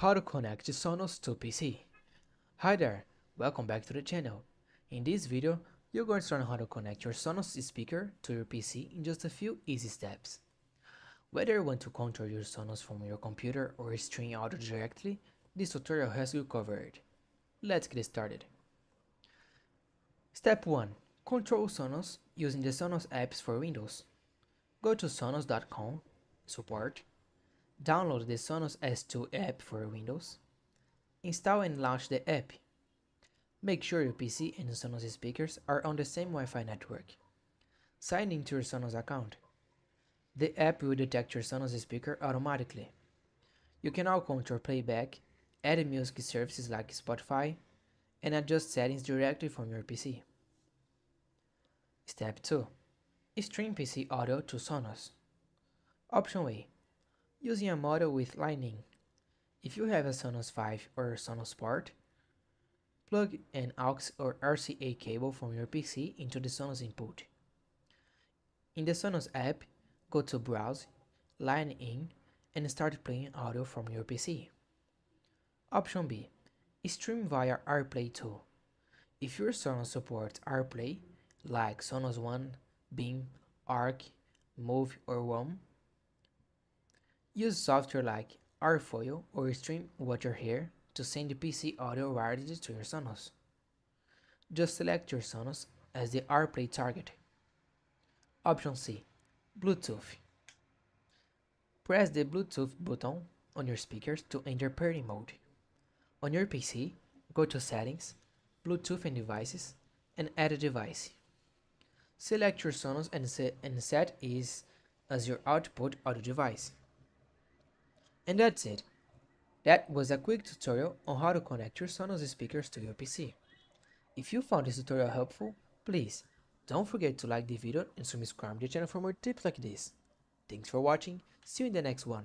How to connect Sonos to PC. Hi there, welcome back to the channel. In this video, you're going to learn how to connect your Sonos speaker to your PC in just a few easy steps. Whether you want to control your Sonos from your computer or stream audio directly, this tutorial has you covered. Let's get started. Step 1. Control Sonos using the Sonos apps for Windows. Go to sonos.com, support, Download the Sonos S2 app for Windows. Install and launch the app. Make sure your PC and Sonos speakers are on the same Wi-Fi network. Sign in to your Sonos account. The app will detect your Sonos speaker automatically. You can now control playback, add music services like Spotify, and adjust settings directly from your PC. Step 2. Stream PC audio to Sonos. Option A using a model with Line In. If you have a Sonos 5 or a Sonos port, plug an AUX or RCA cable from your PC into the Sonos input. In the Sonos app, go to Browse, Line In, and start playing audio from your PC. Option B. Stream via AirPlay 2. If your Sonos supports AirPlay, like Sonos One, Beam, Arc, Move, or Roam, Use software like Airfoil or Stream What You Hear to send the PC audio wirelessly to your Sonos. Just select your Sonos as the AirPlay target. Option C Bluetooth. Press the Bluetooth button on your speakers to enter party mode. On your PC, go to Settings, Bluetooth and Devices, and add a device. Select your Sonos and set, and set is as your output audio device. And that's it. That was a quick tutorial on how to connect your Sonos speakers to your PC. If you found this tutorial helpful, please don't forget to like the video and subscribe to the channel for more tips like this. Thanks for watching, see you in the next one.